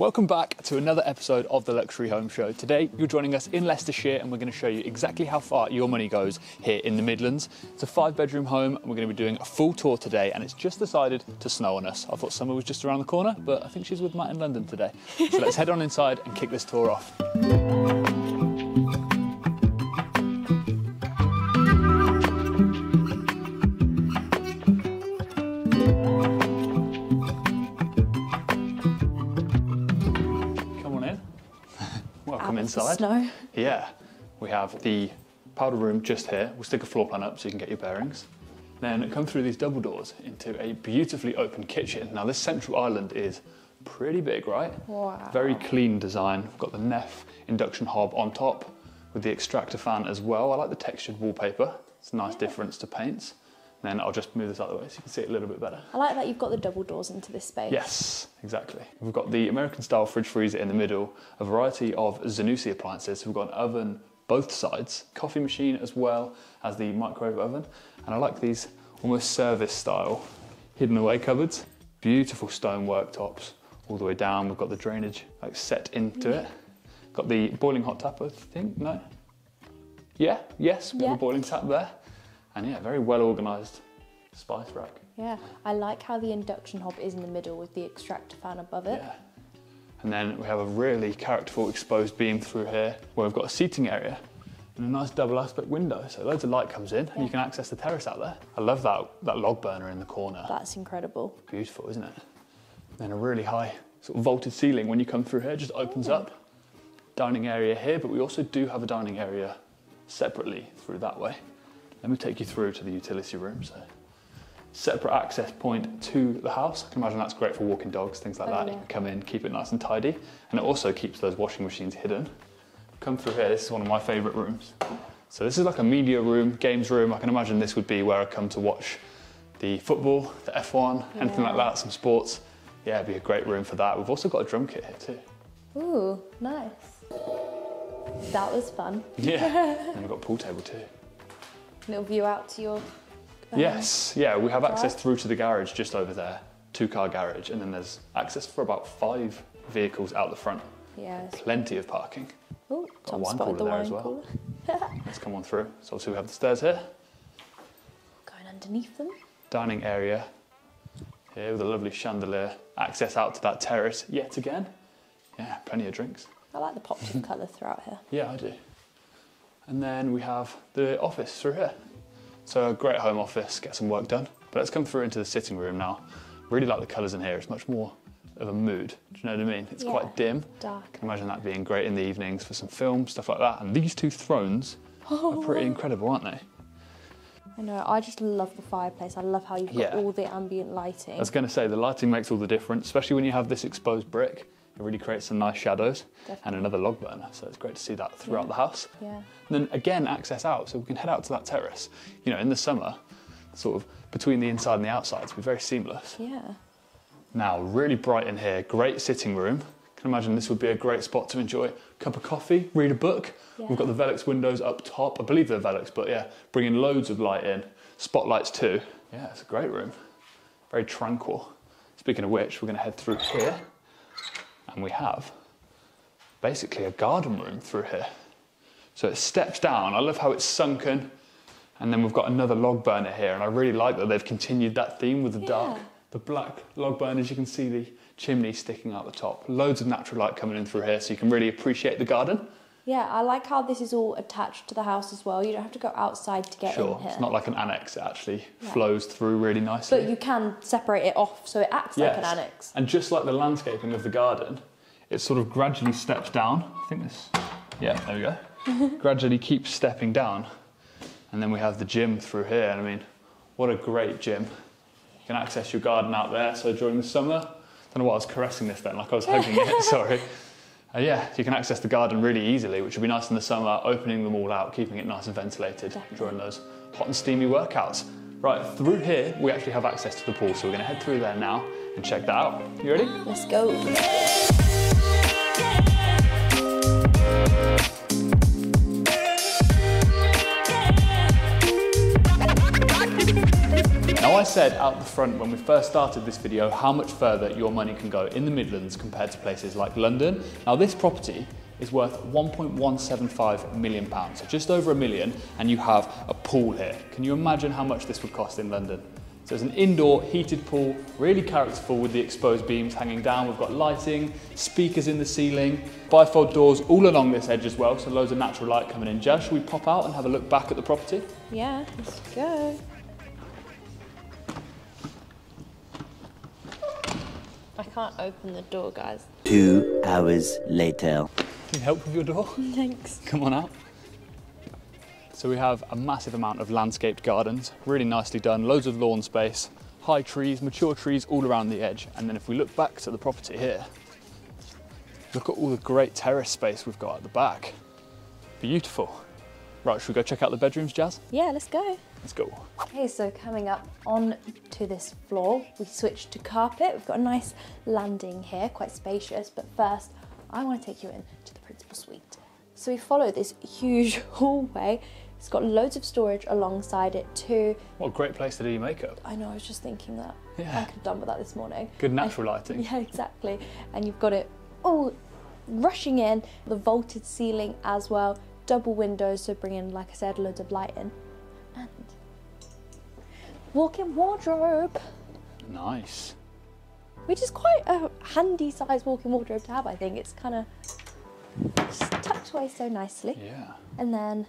Welcome back to another episode of the Luxury Home Show. Today, you're joining us in Leicestershire and we're going to show you exactly how far your money goes here in the Midlands. It's a five bedroom home and we're going to be doing a full tour today and it's just decided to snow on us. I thought summer was just around the corner, but I think she's with Matt in London today. So let's head on inside and kick this tour off. Inside. Snow. Yeah, we have the powder room just here. We'll stick a floor plan up so you can get your bearings. Then come through these double doors into a beautifully open kitchen. Now this central island is pretty big, right? Wow. Very clean design. We've got the Neff induction hob on top with the extractor fan as well. I like the textured wallpaper. It's a nice difference to paints. Then I'll just move this out of the way so you can see it a little bit better. I like that you've got the double doors into this space. Yes, exactly. We've got the American style fridge freezer in the middle, a variety of Zanussi appliances. We've got an oven both sides, coffee machine as well as the microwave oven. And I like these almost service style hidden away cupboards. Beautiful stone worktops all the way down. We've got the drainage like set into it. Got the boiling hot tap, I think, no? Yeah, yes, we have Yeah. a boiling tap there. And yeah, very well organised spice rack. Yeah. I like how the induction hob is in the middle with the extractor fan above it. Yeah. And then we have a really characterful exposed beam through here where we've got a seating area and a nice double aspect window. So loads of light comes in and you can access the terrace out there. I love that, that log burner in the corner. That's incredible. Beautiful, isn't it? Then a really high sort of vaulted ceiling when you come through here, just opens up. Dining area here, but we also do have a dining area separately through that way. Let me take you through to the utility room. So separate access point to the house. I can imagine that's great for walking dogs, things like Oh, that. You can come in, keep it nice and tidy. And it also keeps those washing machines hidden. Come through here, this is one of my favourite rooms. So this is like a media room, games room. I can imagine this would be where I come to watch the football, the F1, anything like that, some sports. Yeah, it'd be a great room for that. We've also got a drum kit here too. Ooh, nice. That was fun. Yeah, and we've got a pool table too. Little view out to your. um, Yes, yeah, we have access drive. through to the garage just over there, two car garage, and then there's access for about five vehicles out the front. Yeah. Plenty of parking. Oh, a wine spotted the cooler there wine as well. cooler. Let's come on through. So obviously we have the stairs here, Going underneath them. dining area here with a lovely chandelier, access out to that terrace yet again. Yeah, plenty of drinks. I like the pops of colour throughout here. Yeah, I do. And then we have the office through here. So a great home office, get some work done. But let's come through into the sitting room now. Really like the colours in here. It's much more of a mood. Do you know what I mean? It's Yeah. quite dim. Dark. Imagine that being great in the evenings for some film, stuff like that. And these two thrones are pretty incredible, aren't they? I know, I just love the fireplace. I love how you've got Yeah. all the ambient lighting. I was going to say the lighting makes all the difference, especially when you have this exposed brick. It really creates some nice shadows and another log burner. So it's great to see that throughout the house. Yeah. And then again, access out, so we can head out to that terrace. You know, in the summer, sort of between the inside and the outside, to be very seamless. Yeah. Now, really bright in here, great sitting room. Can imagine this would be a great spot to enjoy a cup of coffee, read a book. Yeah. We've got the Velux windows up top. I believe they're Velux, but yeah, bringing loads of light in. Spotlights too. Yeah, it's a great room. Very tranquil. Speaking of which, we're going to head through here, and we have basically a garden room through here. So it steps down. I love how it's sunken. And then we've got another log burner here, and I really like that they've continued that theme with the dark, the black log burners. You can see the chimney sticking out the top. Loads of natural light coming in through here, so you can really appreciate the garden. Yeah, I like how this is all attached to the house as well. You don't have to go outside to get Sure, in here. it's not like an annex; it actually flows through really nicely. But you can separate it off so it acts like an annex. And just like the landscaping of the garden, it sort of gradually steps down. I think this, yeah, there we go. gradually keeps stepping down. And then we have the gym through here. And I mean, what a great gym. You can access your garden out there. So during the summer, I don't know why I was caressing this then, like I was hugging it, sorry. Uh, yeah, you can access the garden really easily, which would be nice in the summer, opening them all out, keeping it nice and ventilated during those hot and steamy workouts. Right, through here, we actually have access to the pool, so we're gonna head through there now and check that out. You ready? Let's go. Said out the front when we first started this video how much further your money can go in the Midlands compared to places like London. Now this property is worth 1.175 million pounds, so just over a million, and you have a pool here. Can you imagine how much this would cost in London? So it's an indoor heated pool, really characterful with the exposed beams hanging down. We've got lighting, speakers in the ceiling, bifold doors all along this edge as well, so loads of natural light coming in. Jas, should we pop out and have a look back at the property? Yeah, let's go. Can't open the door, guys. Two hours later. Can you help with your door? Thanks. Come on out. So we have a massive amount of landscaped gardens, really nicely done, loads of lawn space, high trees, mature trees all around the edge. And then if we look back to the property here, look at all the great terrace space we've got at the back. Beautiful. Right, should we go check out the bedrooms, Jas? Yeah, let's go. Let's go. Okay, so coming up on to this floor, we switched to carpet. We've got a nice landing here, quite spacious. But first, I want to take you in to the principal suite. So we follow this huge hallway. It's got loads of storage alongside it too. What a great place to do your makeup. I know, I was just thinking that. Yeah. I could have done with that this morning. Good natural lighting. Yeah, exactly. And you've got it all rushing in, the vaulted ceiling as well, double windows, to bring in, like I said, loads of light in. And walk-in wardrobe, Nice. which is quite a handy size walk-in wardrobe to have, I think. It's kind of tucked away so nicely. Yeah. And then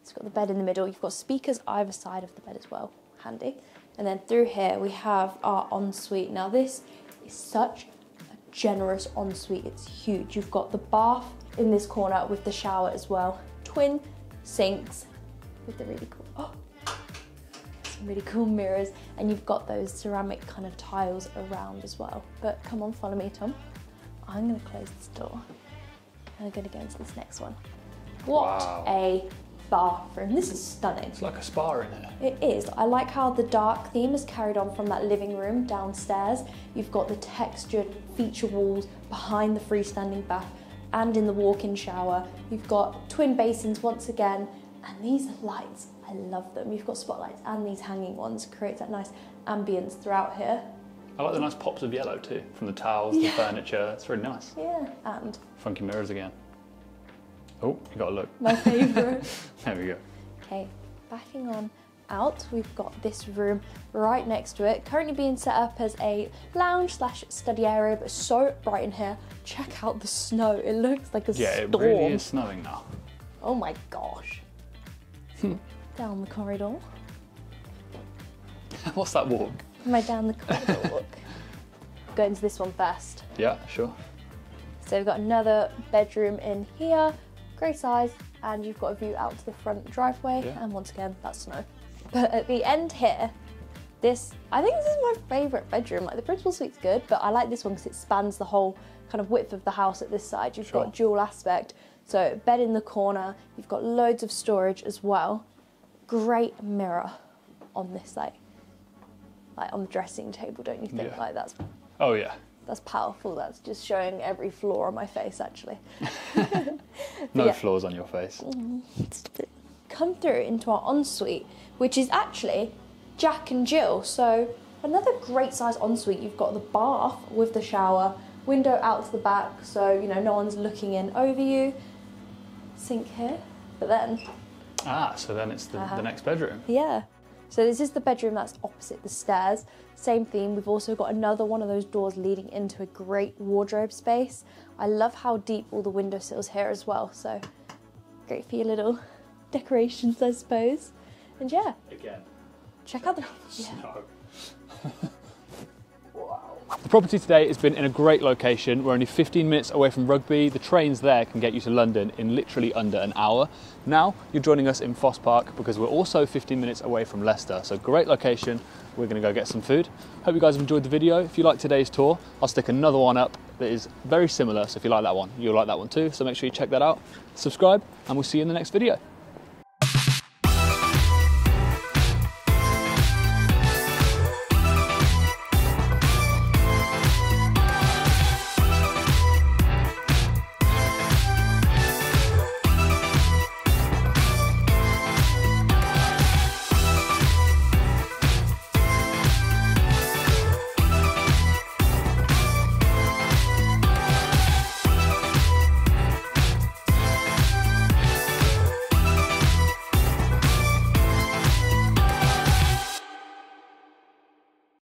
it's got the bed in the middle. You've got speakers either side of the bed as well, handy. And then through here we have our ensuite. Now this is such a generous ensuite. It's huge. You've got the bath in this corner with the shower as well. Twin sinks with the really cool, oh, some really cool mirrors. And you've got those ceramic kind of tiles around as well. But come on, follow me, Tom. I'm gonna close this door. And I'm gonna go into this next one. What Wow. a bathroom. This is stunning. It's like a spa in there. It is. I like how the dark theme is carried on from that living room downstairs. You've got the textured feature walls behind the freestanding bath and in the walk-in shower. You've got twin basins once again, and these lights, I love them. You've got spotlights and these hanging ones, creates that nice ambience throughout here. I like the nice pops of yellow too, from the towels, the furniture. It's really nice. Yeah, and Funky mirrors again. Oh, you got to look. my favourite. There we go. Okay, backing on out, we've got this room right next to it, currently being set up as a lounge slash study area, but so bright in here. Check out the snow, it looks like a Yeah, it really is snowing now. Oh my gosh. down the corridor. What's that walk? Am I down the corridor walk? Go into this one first. Yeah, sure. So we've got another bedroom in here, great size, and you've got a view out to the front driveway, Yeah. and once again, that's snow. But at the end here, this, I think this is my favourite bedroom. Like the principal suite's good, but I like this one because it spans the whole kind of width of the house at this side. You've Sure. got dual aspect. So bed in the corner, you've got loads of storage as well. Great mirror on this side. Like on the dressing table, don't you think? Yeah. Like that's Oh yeah. that's powerful. That's just showing every flaw on my face, actually. No Yeah. flaws on your face. Mm-hmm. Come through into our ensuite, which is actually Jack and Jill. So another great size ensuite. You've got the bath with the shower, window out to the back, so you know no one's looking in over you. Sink here, but then Ah, so then it's the, Uh-huh. the next bedroom. Yeah. So this is the bedroom that's opposite the stairs. Same theme. We've also got another one of those doors leading into a great wardrobe space. I love how deep all the windowsills here as well. So great for your little decorations, I suppose. And yeah, Again. check out the yeah. Snow. The property today has been in a great location. We're only 15 minutes away from Rugby. The trains there can get you to London in literally under an hour. Now you're joining us in Fosse Park because we're also 15 minutes away from Leicester. So great location. We're going to go get some food. Hope you guys have enjoyed the video. If you like today's tour, I'll stick another one up that is very similar. So if you like that one, you'll like that one too. So make sure you check that out. Subscribe and we'll see you in the next video.